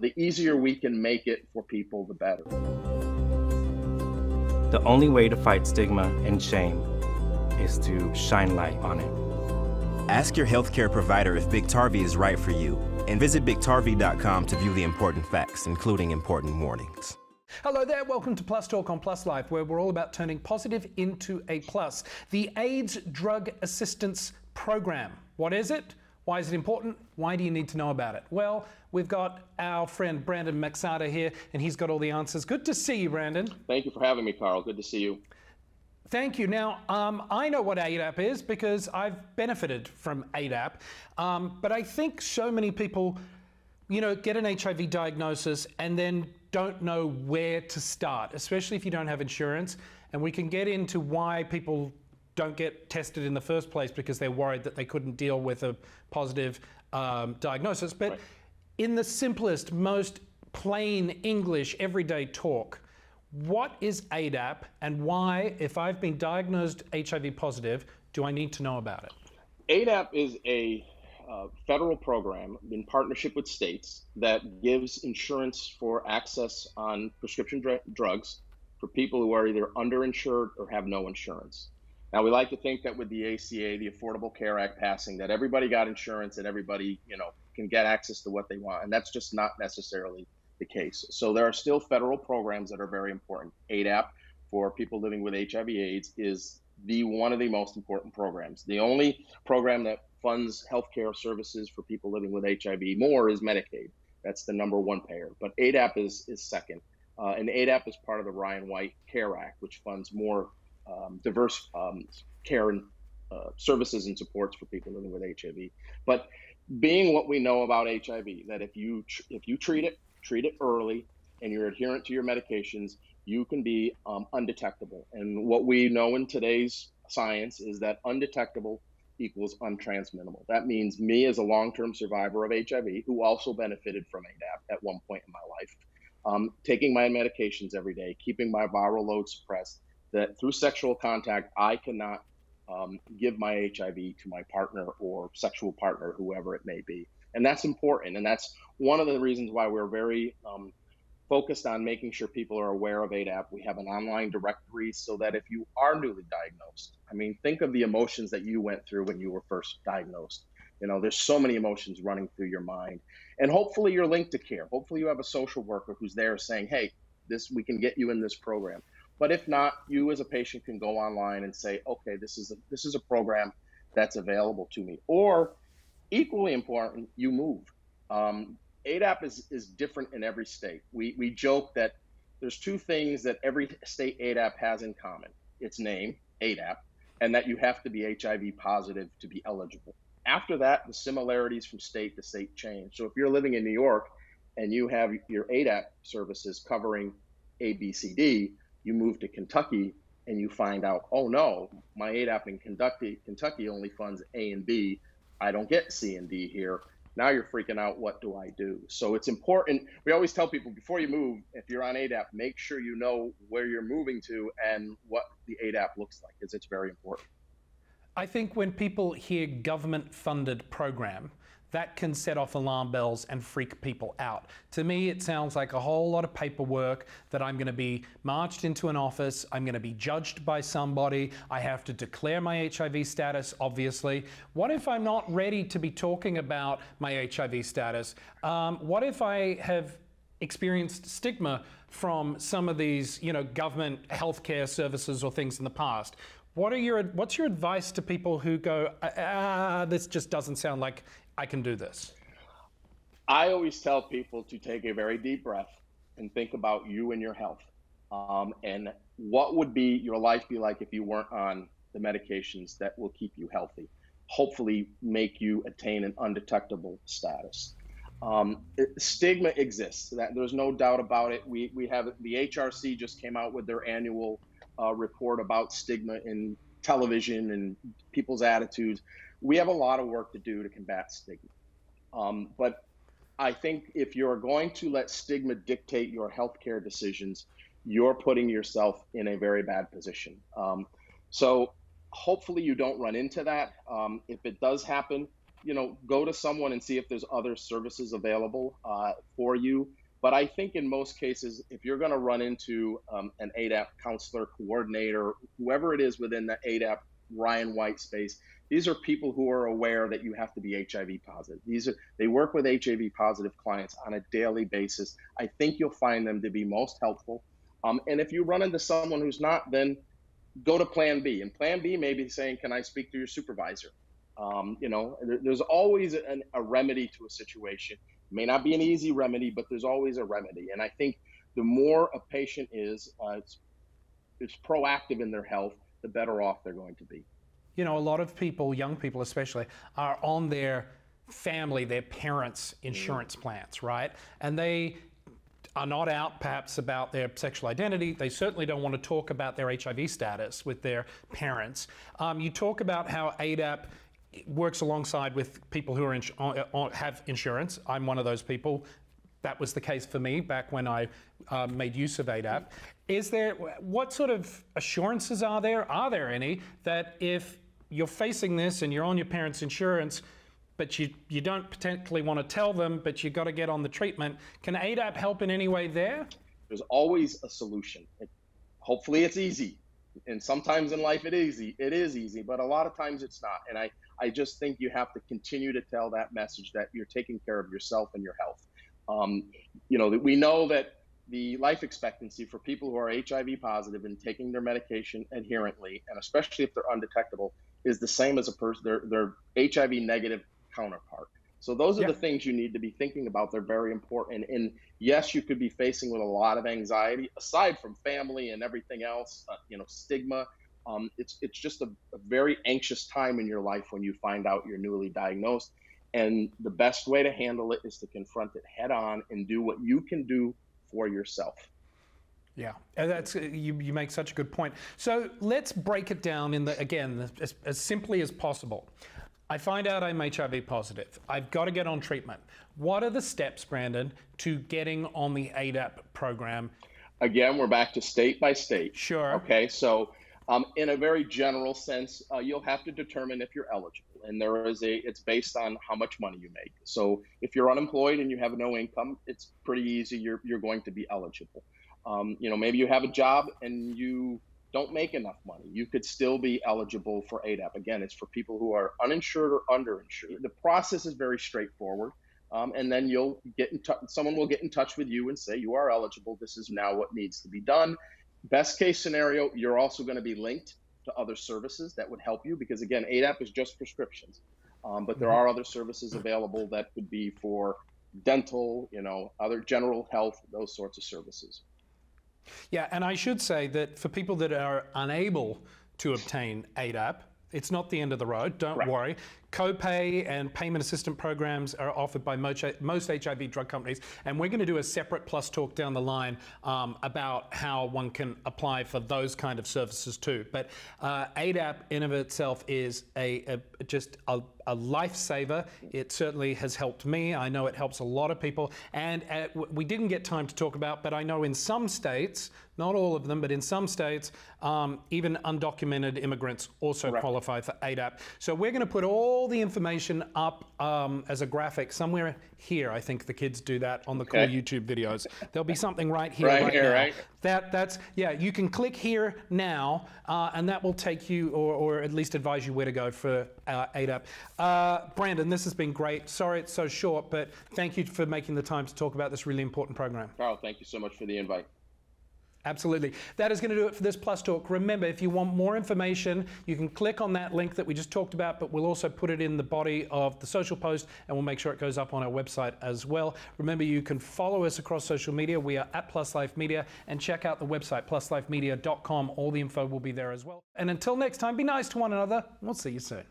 The easier we can make it for people, the better. The only way to fight stigma and shame is to shine light on it. Ask your healthcare provider if Biktarvy is right for you and visit Biktarvy.com to view the important facts, including important warnings. Hello there, welcome to Plus Talk on Plus Life, where we're all about turning positive into a plus. The AIDS Drug Assistance Program. What is it? Why is it important? Why do you need to know about it? Well, we've got our friend Brandon Macsata here, and he's got all the answers. Good to see you, Brandon. Thank you for having me, Karl. Good to see you. Thank you. Now, um, I know what ADAP is because I've benefited from ADAP, um, but I think so many people, you know, get an HIV diagnosis and then don't know where to start, especially if you don't have insurance. And we can get into why people don't get tested in the first place because they're worried that they couldn't deal with a positive um, diagnosis. But right. in the simplest, most plain English, everyday talk, what is ADAP and why, if I've been diagnosed HIV positive, do I need to know about it? ADAP is a uh, federal program in partnership with states that gives insurance for access on prescription dr- drugs for people who are either underinsured or have no insurance. Now we like to think that with the ACA, the Affordable Care Act passing, that everybody got insurance and everybody, you know, can get access to what they want, and that's just not necessarily the case. So there are still federal programs that are very important. ADAP for people living with HIV/AIDS is the one of the most important programs. The only program that funds healthcare services for people living with HIV more is Medicaid. That's the number one payer, but ADAP is is second. Uh, and ADAP is part of the Ryan White Care Act, which funds more um, diverse um, care and uh, services and supports for people living with HIV. But being what we know about HIV, that if you tr- if you treat it, treat it early, and you're adherent to your medications, you can be um, undetectable. And what we know in today's science is that undetectable equals untransmittable. That means me as a long-term survivor of HIV, who also benefited from ADAP at one point in my life, um, taking my medications every day, keeping my viral load suppressed, that through sexual contact, I cannot um, give my HIV to my partner or sexual partner, whoever it may be. And that's important. And that's one of the reasons why we're very um, focused on making sure people are aware of ADAP. We have an online directory so that if you are newly diagnosed, I mean, think of the emotions that you went through when you were first diagnosed. You know, there's so many emotions running through your mind. And hopefully you're linked to care. Hopefully you have a social worker who's there saying, hey, this we can get you in this program. But if not, you as a patient can go online and say, okay, this is a, this is a program that's available to me. Or equally important, you move. Um, ADAP is, is different in every state. We, we joke that there's two things that every state ADAP has in common its name, ADAP, and that you have to be HIV positive to be eligible. After that, the similarities from state to state change. So if you're living in New York and you have your ADAP services covering ABCD, you move to Kentucky and you find out, oh no, my ADAP in Kentucky, Kentucky only funds A and B. I don't get C and D here. Now you're freaking out. What do I do? So it's important. We always tell people before you move, if you're on ADAP, make sure you know where you're moving to and what the ADAP looks like, because it's very important. I think when people hear government funded program, that can set off alarm bells and freak people out. To me, it sounds like a whole lot of paperwork that I'm going to be marched into an office, I'm going to be judged by somebody, I have to declare my HIV status, obviously. What if I'm not ready to be talking about my HIV status? Um, what if I have experienced stigma from some of these, you know, government healthcare services or things in the past? What are your what's your advice to people who go, ah, this just doesn't sound like I can do this? I always tell people to take a very deep breath and think about you and your health. Um, and what would be your life be like if you weren't on the medications that will keep you healthy? Hopefully, make you attain an undetectable status. Um, stigma exists. That there's no doubt about it. We we have the HRC just came out with their annual uh, report about stigma in television and people's attitudes we have a lot of work to do to combat stigma. Um, but I think if you're going to let stigma dictate your healthcare decisions, you're putting yourself in a very bad position. Um, so hopefully you don't run into that. Um, if it does happen, you know, go to someone and see if there's other services available uh, for you. But I think in most cases, if you're going to run into um, an ADAP counselor, coordinator, whoever it is within the ADAP Ryan White space, these are people who are aware that you have to be HIV positive. These are they work with HIV positive clients on a daily basis. I think you'll find them to be most helpful. Um, and if you run into someone who's not, then go to Plan B. And Plan B may be saying, "Can I speak to your supervisor?" Um, you know, there's always an, a remedy to a situation. May not be an easy remedy, but there's always a remedy. And I think the more a patient is, uh, it's, it's proactive in their health, the better off they're going to be. You know, a lot of people, young people especially, are on their family, their parents' insurance mm. plans, right? And they are not out perhaps about their sexual identity. They certainly don't want to talk about their HIV status with their parents. Um, you talk about how ADAP works alongside with people who are ins- uh, uh, have insurance. I'm one of those people. That was the case for me back when I uh, made use of ADAP. Is there what sort of assurances are there? Are there any that if you're facing this and you're on your parents' insurance, but you, you don't potentially want to tell them, but you've got to get on the treatment, can ADAP help in any way there? There's always a solution. It, hopefully, it's easy and sometimes in life it is easy, it is easy, but a lot of times it's not. And I I just think you have to continue to tell that message that you're taking care of yourself and your health. Um, you know, that we know that the life expectancy for people who are HIV positive and taking their medication adherently, and especially if they're undetectable, is the same as a person their their HIV negative counterpart. So those are yeah. the things you need to be thinking about. They're very important. And yes, you could be facing with a lot of anxiety, aside from family and everything else, uh, you know, stigma. Um, it's it's just a, a, very anxious time in your life when you find out you're newly diagnosed, and the best way to handle it is to confront it head on and do what you can do for yourself. Yeah, and that's you. You make such a good point. So let's break it down in the again as, as simply as possible. I find out I'm HIV positive. I've got to get on treatment. What are the steps, Brandon, to getting on the ADAP program? Again, we're back to state by state. Sure. Okay, so um, in a very general sense, uh, you'll have to determine if you're eligible, and there is a. It's based on how much money you make. So if you're unemployed and you have no income, it's pretty easy. You're you're going to be eligible. Um, you know, maybe you have a job and you don't make enough money, you could still be eligible for ADAP. Again, it's for people who are uninsured or underinsured. The process is very straightforward. Um, and then you'll get in touch, someone will get in touch with you and say, you are eligible. This is now what needs to be done. Best case scenario, you're also going to be linked to other services that would help you because, again, ADAP is just prescriptions. Um, but there mm-hmm. are other services available that could be for dental, you know, other general health, those sorts of services. Yeah, and I should say that for people that are unable to obtain ADAP, it's not the end of the road. Don't worry. Copay and payment assistance programs are offered by most, HIV drug companies, and we're going to do a separate plus talk down the line um, about how one can apply for those kind of services too. But uh, ADAP in of itself is a, a just a, a lifesaver. It certainly has helped me. I know it helps a lot of people, and uh, we didn't get time to talk about, but I know in some states, not all of them, but in some states, um, even undocumented immigrants also Correct. qualify for ADAP. So we're going to put all all the information up um, as a graphic somewhere here. I think the kids do that on the okay. cool YouTube videos. There'll be something right here, right, right here, now. right? That that's yeah. You can click here now, uh, and that will take you, or, or at least advise you where to go for uh, ADAP. Uh, Brandon, this has been great. Sorry it's so short, but thank you for making the time to talk about this really important program. Karl, thank you so much for the invite. Absolutely. That is going to do it for this Plus Talk. Remember, if you want more information, you can click on that link that we just talked about, but we'll also put it in the body of the social post and we'll make sure it goes up on our website as well. Remember, you can follow us across social media. We are at Plus Life Media and check out the website, pluslifemedia.com. All the info will be there as well. And until next time, be nice to one another. We'll see you soon.